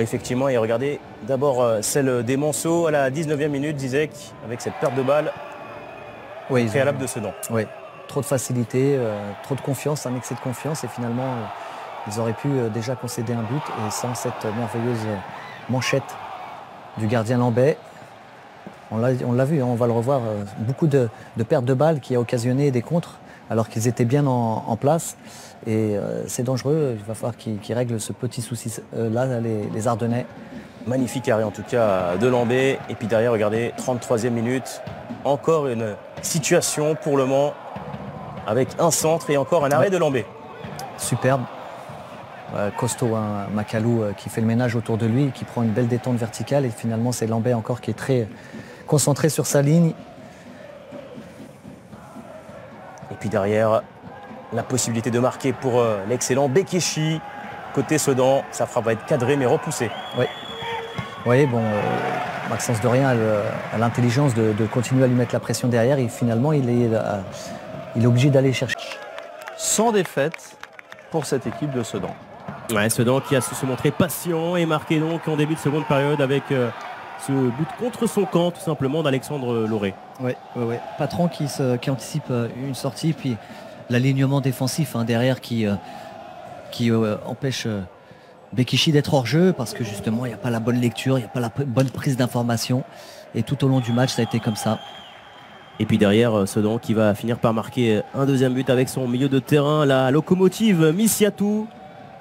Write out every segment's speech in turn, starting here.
Effectivement, et regardez d'abord euh, celle des Monceaux à la 19e minute, Zizek, avec cette perte de balle Oui, ont- préalable de Sedan. Oui, trop de facilité, euh, trop de confiance, un excès de confiance et finalement euh, ils auraient pu euh, déjà concéder un but et sans cette merveilleuse manchette du gardien Lambet, on l'a vu, hein, on va le revoir, beaucoup de, de pertes de balles qui a occasionné des contres alors qu'ils étaient bien en, en place et euh, c'est dangereux, il va falloir qu'ils règlent ce petit souci euh, là, les, les Ardennais. Magnifique arrêt en tout cas de Lambé. Et puis derrière, regardez, 33e minute. Encore une situation pour le Mans avec un centre et encore un arrêt Ouais. de Lambé. Superbe. Euh, costaud, un Macalou euh, qui fait le ménage autour de lui, qui prend une belle détente verticale et finalement c'est Lambert encore qui est très concentré sur sa ligne. Et puis derrière, la possibilité de marquer pour euh, l'excellent Bekeshi. Côté Sedan, sa frappe va être cadrée mais repoussée. Vous voyez, bon, euh, Maxence Dorien a le- a l'intelligence de, de continuer à lui mettre la pression derrière et finalement il est, euh, il est obligé d'aller chercher. Sans défaite pour cette équipe de Sedan. Ouais, Sedan qui a su se montrer patient et marqué donc en début de seconde période avec euh, ce but contre son camp tout simplement d'Alexandre Lauré. Oui, oui, oui. Patron qui, se- qui anticipe euh, une sortie, puis l'alignement défensif hein, derrière qui, euh, qui euh, empêche euh, Bekishi d'être hors jeu parce que justement il n'y a pas la bonne lecture, il n'y a pas la bonne prise d'information. Et tout au long du match, ça a été comme ça. Et puis derrière, Sedan qui va finir par marquer un deuxième but avec son milieu de terrain, la locomotive Missiatou.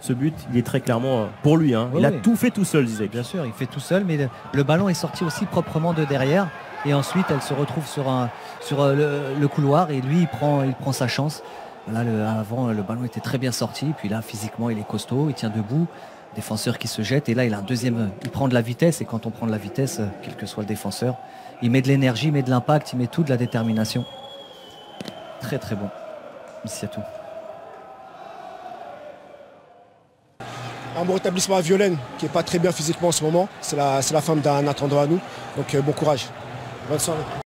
Ce but, il est très clairement euh, pour lui. hein. Oui, il a oui. tout fait tout seul, Zizek. Bien sûr, il fait tout seul, mais le, le ballon est sorti aussi proprement de derrière. Et ensuite, elle se retrouve sur, un, sur euh, le, le couloir et lui, il prend, il prend sa chance. Là, le, avant, le ballon était très bien sorti. Puis là, physiquement, il est costaud, il tient debout. Défenseur qui se jette. Et là, il a un deuxième. Il prend de la vitesse. Et quand on prend de la vitesse, euh, quel que soit le défenseur, il met de l'énergie, il met de l'impact, il met tout de la détermination. Très, très bon. Ici à tout. Un bon rétablissement à Violaine, qui n'est pas très bien physiquement en ce moment. C'est la, la femme d'un attendant à nous. Donc euh, bon courage. Bonne soirée.